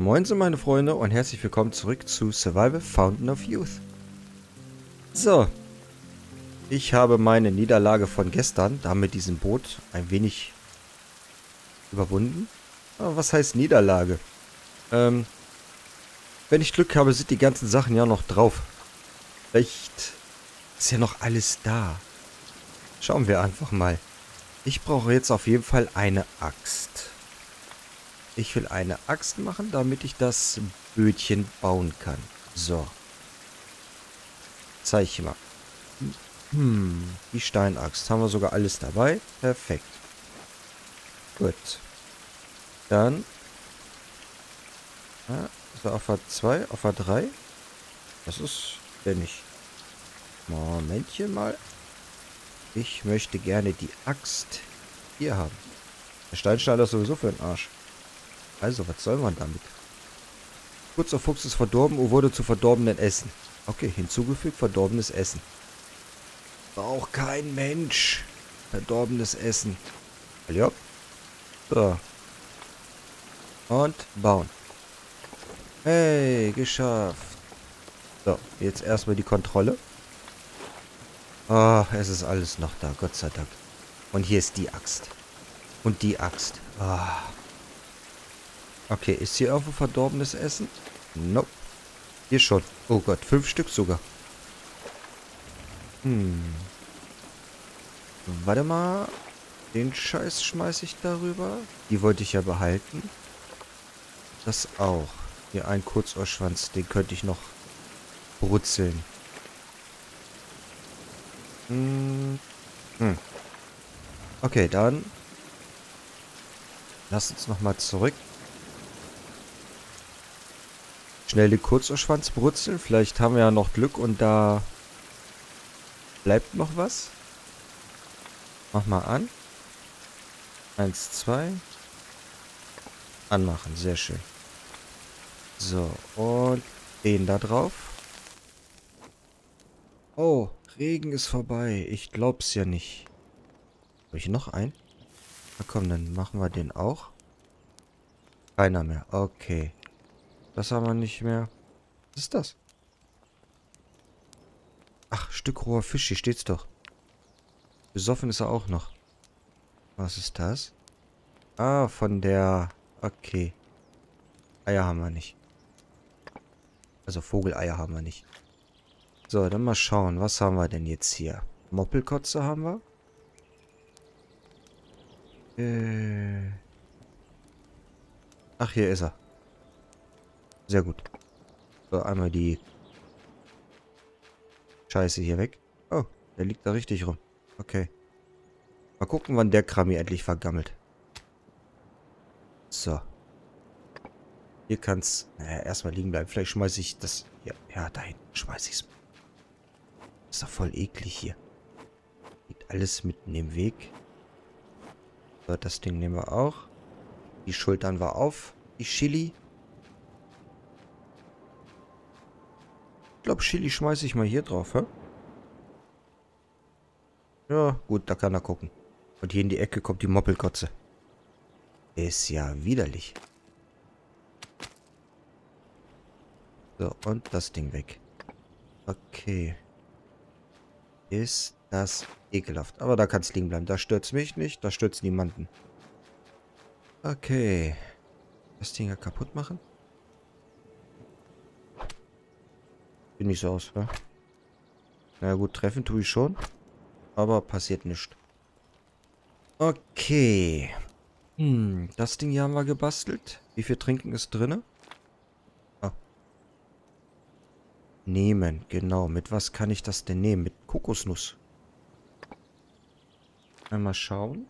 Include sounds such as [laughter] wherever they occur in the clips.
Moinsen meine Freunde und herzlich willkommen zurück zu Survival Fountain of Youth. So, ich habe meine Niederlage von gestern, da mit diesem Boot, ein wenig überwunden. Aber was heißt Niederlage? Ähm, wenn ich Glück habe, sind die ganzen Sachen ja noch drauf. Vielleicht ist ja noch alles da. Schauen wir einfach mal. Ich brauche jetzt auf jeden Fall eine Axt. Ich will eine Axt machen, damit ich das Bötchen bauen kann. So. Zeig ich mal. Hm, die Steinaxt. Haben wir sogar alles dabei. Perfekt. Gut. Dann. Ja, so auf A2, auf A3. Das ist der nicht. Momentchen mal. Ich möchte gerne die Axt hier haben. Der Steinschneider ist sowieso für den Arsch. Also, was soll man damit? Kurzer Fuchs ist verdorben und wurde zu verdorbenen Essen. Okay, hinzugefügt verdorbenes Essen. Braucht kein Mensch. Verdorbenes Essen. Ja. So. Und bauen. Hey, geschafft. So, jetzt erstmal die Kontrolle. Ah, oh, es ist alles noch da, Gott sei Dank. Und hier ist die Axt. Und die Axt. Ah. Okay, ist hier irgendwo verdorbenes Essen? Nope. Hier schon. Oh Gott, fünf Stück sogar. Hm. Warte mal. Den Scheiß schmeiße ich darüber. Die wollte ich ja behalten. Das auch. Hier ein Kurzohrschwanz. Den könnte ich noch brutzeln. Hm. Hm. Okay, dann. Lass uns nochmal zurück. Schnell den Kurzohrschwanz brutzeln. Vielleicht haben wir ja noch Glück und da bleibt noch was. Mach mal an. Eins, zwei. Anmachen, sehr schön. So, und den da drauf. Oh, Regen ist vorbei. Ich glaub's ja nicht. Habe ich noch einen? Na komm, dann machen wir den auch. Keiner mehr. Okay. Das haben wir nicht mehr. Was ist das? Ach, Stück roher Fisch, hier steht's doch. Besoffen ist er auch noch. Was ist das? Ah, von der... Okay. Eier haben wir nicht. Also Vogeleier haben wir nicht. So, dann mal schauen. Was haben wir denn jetzt hier? Moppelkotze haben wir. Äh... Ach, hier ist er. Sehr gut. So, einmal die Scheiße hier weg. Oh, der liegt da richtig rum. Okay. Mal gucken, wann der Kram hier endlich vergammelt. So. Hier kann es naja, erstmal liegen bleiben. Vielleicht schmeiße ich das... Ja, ja da hinten schmeiße ich es. Ist doch voll eklig hier. Liegt alles mitten im Weg. So, das Ding nehmen wir auch. Die Schultern war auf. Die Chili. Ich glaube, Chili schmeiße ich mal hier drauf, hä? Ja, gut, da kann er gucken. Und hier in die Ecke kommt die Moppelkotze. Ist ja widerlich. So, und das Ding weg. Okay. Ist das ekelhaft. Aber da kann es liegen bleiben. Da stört es mich nicht. Da stört es niemanden. Okay. Das Ding ja kaputt machen? Sieht nicht so aus, ne? Na gut, treffen tue ich schon. Aber passiert nichts. Okay. Hm, das Ding hier haben wir gebastelt. Wie viel Trinken ist drin? Ah. Nehmen, genau. Mit was kann ich das denn nehmen? Mit Kokosnuss. Einmal schauen.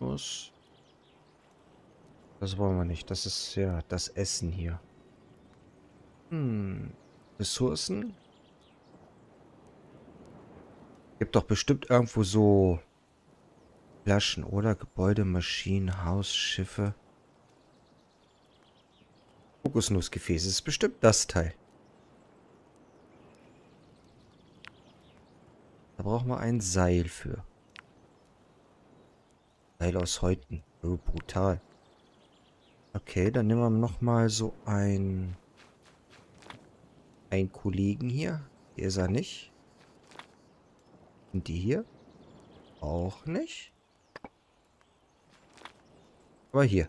Was? Das wollen wir nicht. Das ist ja das Essen hier. Hm. Ressourcen? Gibt doch bestimmt irgendwo so Flaschen, oder? Gebäude, Maschinen, Haus, Schiffe. Kokosnussgefäße. ist bestimmt das Teil. Da brauchen wir ein Seil für. Teil aus Häuten. Oh, brutal. Okay, dann nehmen wir nochmal so ein... Ein Kollegen hier. Hier ist er nicht. Und die hier? Auch nicht. Aber hier.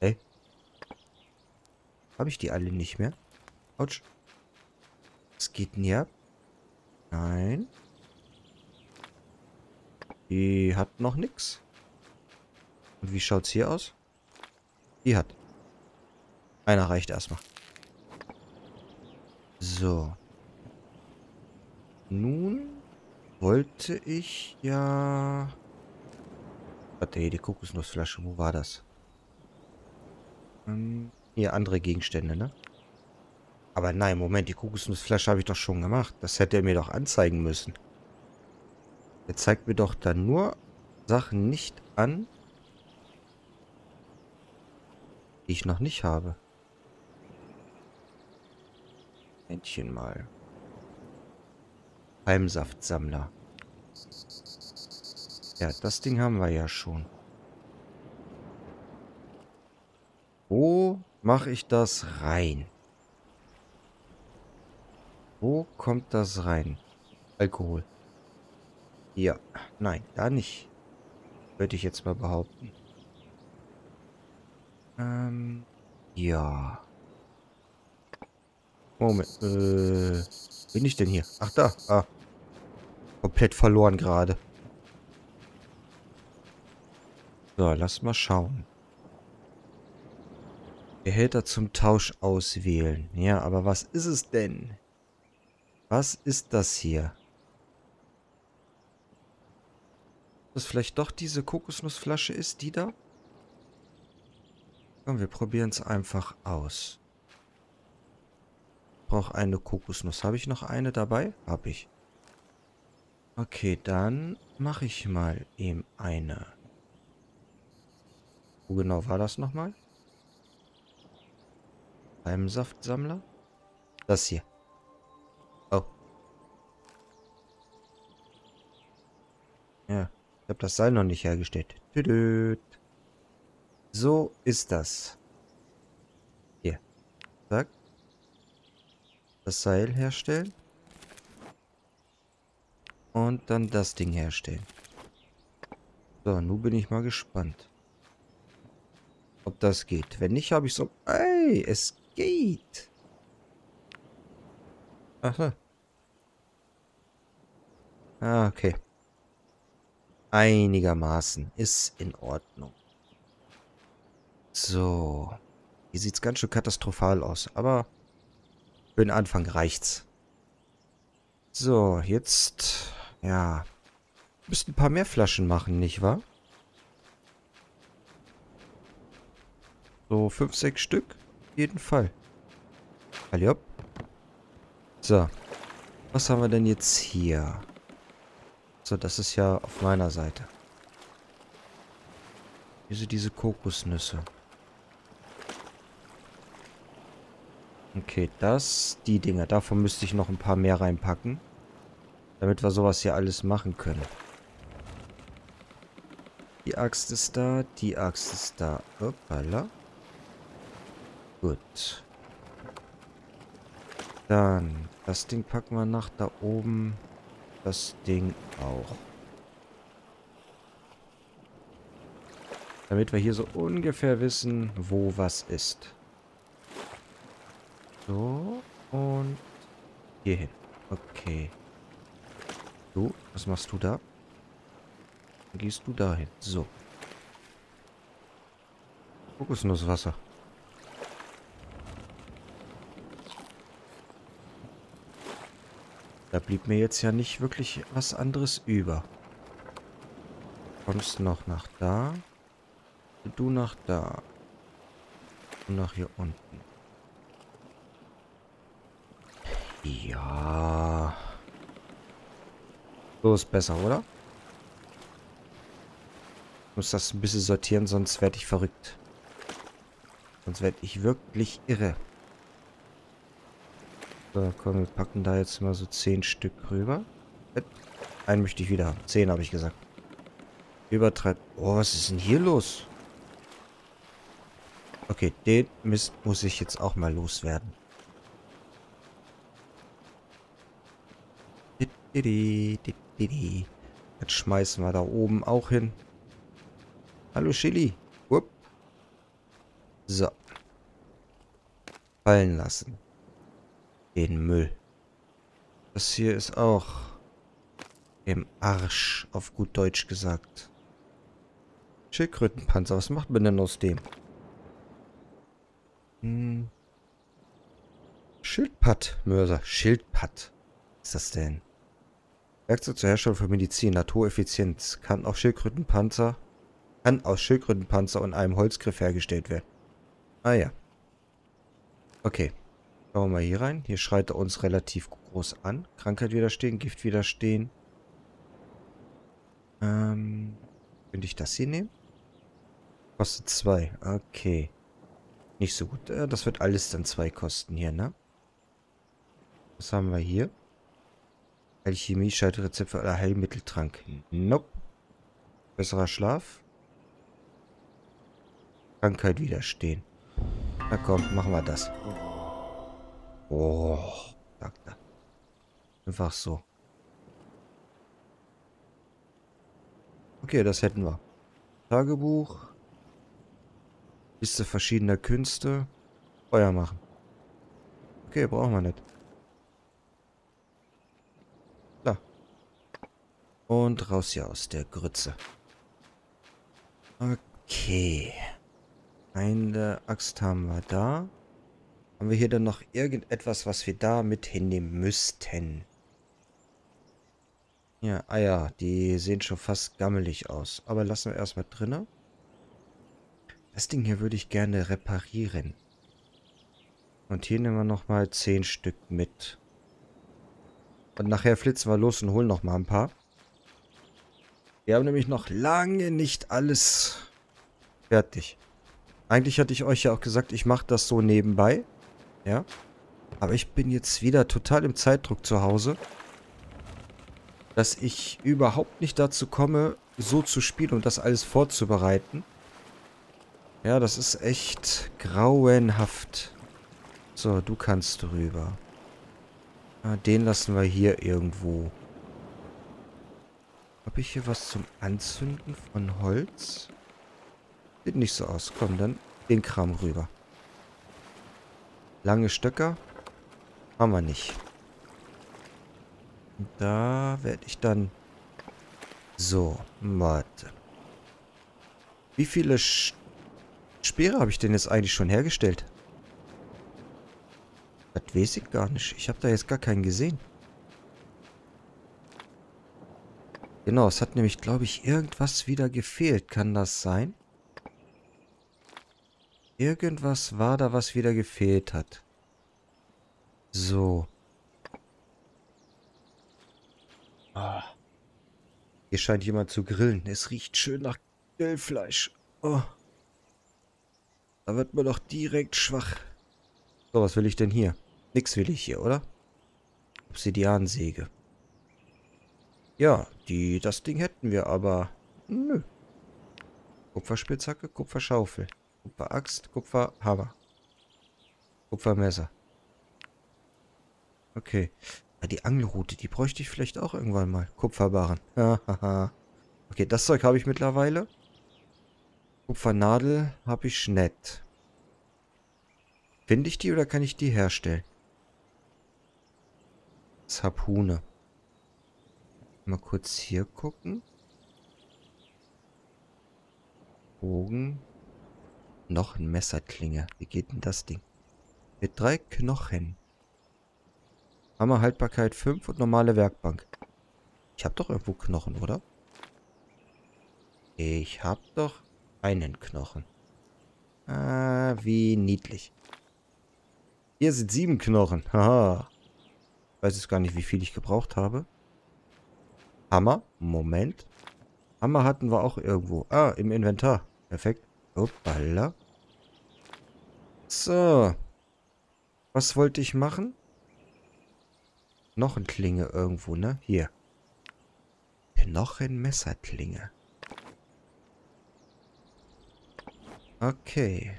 Hey. Habe ich die alle nicht mehr? Autsch. Was geht denn hier? Nein. Die hat noch nichts. Und wie schaut's hier aus? Die hat. Einer reicht erstmal. So. Nun wollte ich ja... Warte, die Kokosnussflasche. Wo war das? Hm, hier, andere Gegenstände, ne? Aber nein, Moment, die Kokosnussflasche habe ich doch schon gemacht. Das hätte er mir doch anzeigen müssen. Er zeigt mir doch dann nur Sachen nicht an, die ich noch nicht habe. Händchen mal. Palmsaftsammler. Ja, das Ding haben wir ja schon. Wo mache ich das rein? Wo kommt das rein? Alkohol. Ja, nein, da nicht. Würde ich jetzt mal behaupten. Ähm, ja. Moment, äh, bin ich denn hier? Ach, da, ah. Komplett verloren gerade. So, lass mal schauen. Behälter zum Tausch auswählen. Ja, aber was ist es denn? Was ist das hier? Das vielleicht doch diese Kokosnussflasche ist, die da? Komm, wir probieren es einfach aus. Brauche eine Kokosnuss. Habe ich noch eine dabei? Habe ich. Okay, dann mache ich mal eben eine. Wo genau war das nochmal? Beim Saftsammler? Das hier. Ja, ich habe das Seil noch nicht hergestellt. Tüdüt. So ist das. Hier. Zack. Das Seil herstellen. Und dann das Ding herstellen. So, nun bin ich mal gespannt. Ob das geht. Wenn nicht, habe ich so... Ey, es geht. Aha. Ah, okay einigermaßen. Ist in Ordnung. So. Hier sieht es ganz schön katastrophal aus. Aber für den Anfang reicht's. So, jetzt... Ja. Müssten ein paar mehr Flaschen machen, nicht wahr? So, fünf, sechs Stück. Jeden Fall. Halliop. So. Was haben wir denn jetzt hier? So, das ist ja auf meiner Seite. Hier sind diese Kokosnüsse. Okay, das, die Dinger. Davon müsste ich noch ein paar mehr reinpacken. Damit wir sowas hier alles machen können. Die Axt ist da, die Axt ist da. Hoppala. Gut. Dann, das Ding packen wir nach da oben das Ding auch. Damit wir hier so ungefähr wissen, wo was ist. So, und hier hin. Okay. Du, was machst du da? Dann gehst du dahin. So. Kokosnusswasser. Da blieb mir jetzt ja nicht wirklich was anderes über. Kommst noch nach da. Du nach da. Und nach hier unten. Ja. So ist besser, oder? Ich muss das ein bisschen sortieren, sonst werde ich verrückt. Sonst werde ich wirklich irre. So, komm, wir packen da jetzt mal so zehn Stück rüber. Einen möchte ich wieder haben. Zehn habe ich gesagt. Übertreibt. Oh, was ist denn hier los? Okay, den Mist muss ich jetzt auch mal loswerden. Jetzt schmeißen wir da oben auch hin. Hallo Chili. Upp. So. Fallen lassen. Den Müll. Das hier ist auch im Arsch, auf gut Deutsch gesagt. Schildkrötenpanzer, was macht man denn aus dem? Hm. Schildpattmörser. Schildpatt. Was ist das denn? Werkzeug zur Herstellung von Medizin. Natureffizienz. Kann auch Schildkrötenpanzer. Kann aus Schildkrötenpanzer und einem Holzgriff hergestellt werden. Ah ja. Okay. Schauen wir mal hier rein. Hier schreit er uns relativ groß an. Krankheit widerstehen, Gift widerstehen. Ähm. Könnte ich das hier nehmen? Kostet zwei. Okay. Nicht so gut. Äh, das wird alles dann zwei kosten hier, ne? Was haben wir hier? Alchemie, Schaltrezept für oder Heilmitteltrank. Nope. Besserer Schlaf. Krankheit widerstehen. Na komm, machen wir das. Oh, sagt. Einfach so. Okay, das hätten wir. Tagebuch. Liste verschiedener Künste. Feuer machen. Okay, brauchen wir nicht. Und raus hier aus der Grütze. Okay. Eine Axt haben wir da. Haben wir hier dann noch irgendetwas, was wir da mit hinnehmen müssten? Ja, Eier, die sehen schon fast gammelig aus. Aber lassen wir erstmal drinnen. Das Ding hier würde ich gerne reparieren. Und hier nehmen wir nochmal 10 Stück mit. Und nachher flitzen wir los und holen nochmal ein paar. Wir haben nämlich noch lange nicht alles fertig. Eigentlich hatte ich euch ja auch gesagt, ich mache das so nebenbei. Ja. Aber ich bin jetzt wieder total im Zeitdruck zu Hause. Dass ich überhaupt nicht dazu komme, so zu spielen und das alles vorzubereiten. Ja, das ist echt grauenhaft. So, du kannst rüber. Ah, den lassen wir hier irgendwo. Habe ich hier was zum Anzünden von Holz? Sieht nicht so aus. Komm, dann den Kram rüber. Lange Stöcker? Haben wir nicht. Da werde ich dann... So, warte. Wie viele Stöcker... Speere habe ich denn jetzt eigentlich schon hergestellt? Das weiß ich gar nicht. Ich habe da jetzt gar keinen gesehen. Genau, es hat nämlich, glaube ich, irgendwas wieder gefehlt. Kann das sein? Irgendwas war da, was wieder gefehlt hat. So. Ah. Hier scheint jemand zu grillen. Es riecht schön nach Grillfleisch. Oh. Da wird man doch direkt schwach. So, was will ich denn hier? Nix will ich hier, oder? Obsidiansäge. Ja, die, das Ding hätten wir, aber... Nö. Kupferspitzhacke, Kupferschaufel. Kupferaxt, Kupferhammer. Kupfermesser. Okay. Ja, die Angelrute, die bräuchte ich vielleicht auch irgendwann mal. Kupferbarren. [laughs] okay, das Zeug habe ich mittlerweile. Kupfernadel habe ich nicht. Finde ich die oder kann ich die herstellen? Das Harpune. Mal kurz hier gucken. Bogen. Noch ein Messerklinge. Wie geht denn das Ding? Mit drei Knochen. Hammerhaltbarkeit 5 und normale Werkbank. Ich habe doch irgendwo Knochen, oder? Ich habe doch einen Knochen. Ah, wie niedlich. Hier sind sieben Knochen. Haha. Weiß jetzt gar nicht, wie viel ich gebraucht habe. Hammer. Moment. Hammer hatten wir auch irgendwo. Ah, im Inventar. Perfekt. Hoppala. So. Was wollte ich machen? Noch ein Klinge irgendwo, ne? Hier. Knochenmesserklinge. Okay.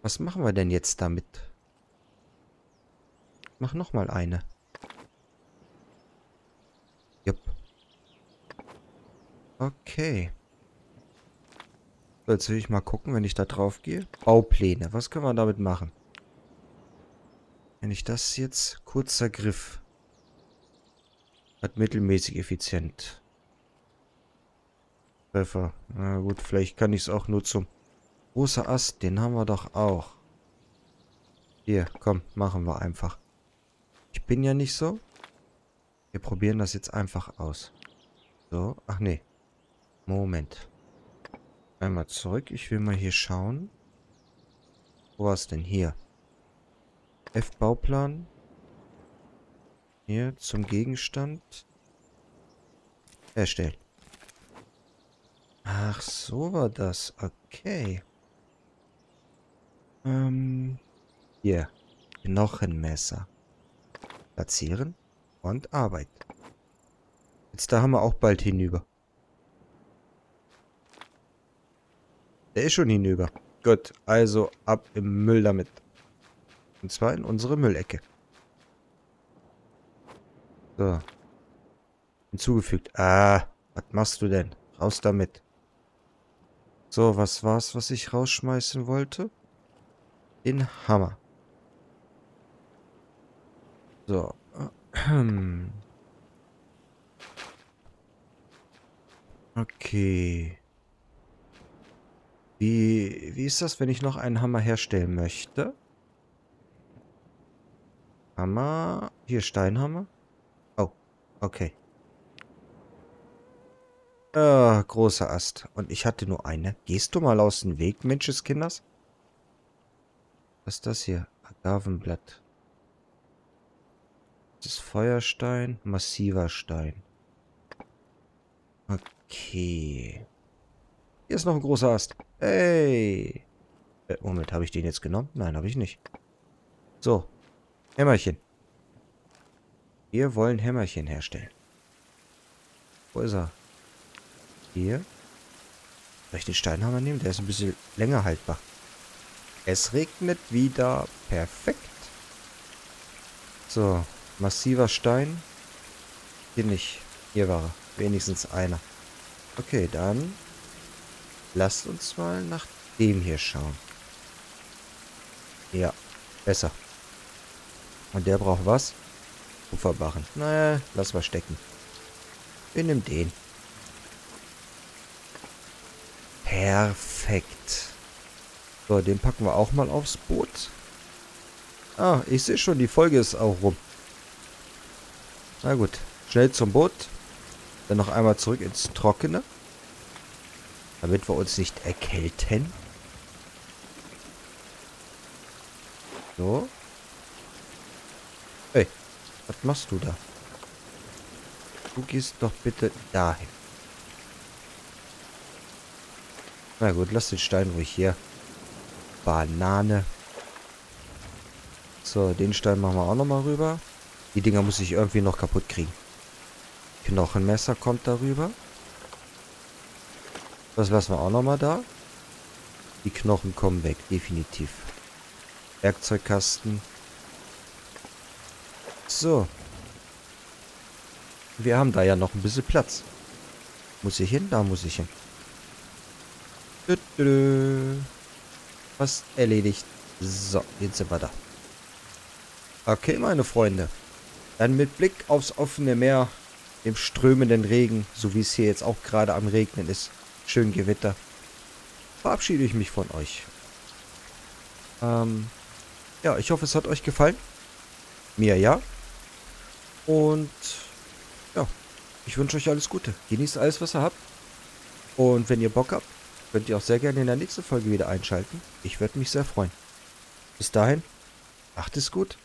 Was machen wir denn jetzt damit? Mach nochmal eine. Okay. So, jetzt will ich mal gucken, wenn ich da drauf gehe. Baupläne. Was können wir damit machen? Wenn ich das jetzt... Kurzer Griff. Hat mittelmäßig effizient. Treffer. Na gut, vielleicht kann ich es auch nur zum... Großer Ast, den haben wir doch auch. Hier, komm, machen wir einfach. Ich bin ja nicht so. Wir probieren das jetzt einfach aus. So, ach nee. Moment. Einmal zurück. Ich will mal hier schauen. Wo war es denn? Hier. F-Bauplan. Hier zum Gegenstand. Erstellen. Ach, so war das. Okay. Ähm. Hier. Knochenmesser. Platzieren und Arbeit. Jetzt da haben wir auch bald hinüber. Der ist schon hinüber. Gut, also ab im Müll damit. Und zwar in unsere Müllecke. So. Hinzugefügt. Ah, was machst du denn? Raus damit. So, was war's, was ich rausschmeißen wollte? Den Hammer. So. [clears throat] Okay. Wie, wie ist das, wenn ich noch einen Hammer herstellen möchte? Hammer. Hier, Steinhammer. Oh, okay. Ah, großer Ast. Und ich hatte nur eine. Gehst du mal aus dem Weg, Menscheskinders? Was ist das hier? Agavenblatt. Das ist Feuerstein, massiver Stein. Okay. Hier ist noch ein großer Ast. Hey. Äh, Moment, habe ich den jetzt genommen? Nein, habe ich nicht. So. Hämmerchen. Wir wollen Hämmerchen herstellen. Wo ist er? Hier. Soll ich den Steinhammer nehmen? Der ist ein bisschen länger haltbar. Es regnet wieder. Perfekt. So. Massiver Stein. Hier nicht. Hier war er. Wenigstens einer. Okay, dann lasst uns mal nach dem hier schauen. Ja, besser. Und der braucht was? Kupferbarren. Naja, lass mal stecken. Wir nehmen den. Perfekt. So, den packen wir auch mal aufs Boot. Ah, ich sehe schon, die Folge ist auch rum. Na gut, schnell zum Boot. Dann noch einmal zurück ins Trockene. Damit wir uns nicht erkälten. So. Hey, was machst du da? Du gehst doch bitte dahin. Na gut, lass den Stein ruhig hier. Banane. So, den Stein machen wir auch nochmal rüber. Die Dinger muss ich irgendwie noch kaputt kriegen. Knochenmesser kommt darüber. Das lassen wir auch nochmal da. Die Knochen kommen weg, definitiv. Werkzeugkasten. So. Wir haben da ja noch ein bisschen Platz. Muss ich hin? Da muss ich hin. Fast erledigt. So, jetzt sind wir da. Okay, meine Freunde. Dann mit Blick aufs offene Meer, dem strömenden Regen, so wie es hier jetzt auch gerade am Regnen ist, schön Gewitter, verabschiede ich mich von euch. Ähm, ja, ich hoffe, es hat euch gefallen. Mir ja. Und ja, ich wünsche euch alles Gute. Genießt alles, was ihr habt. Und wenn ihr Bock habt, könnt ihr auch sehr gerne in der nächsten Folge wieder einschalten. Ich würde mich sehr freuen. Bis dahin, macht es gut.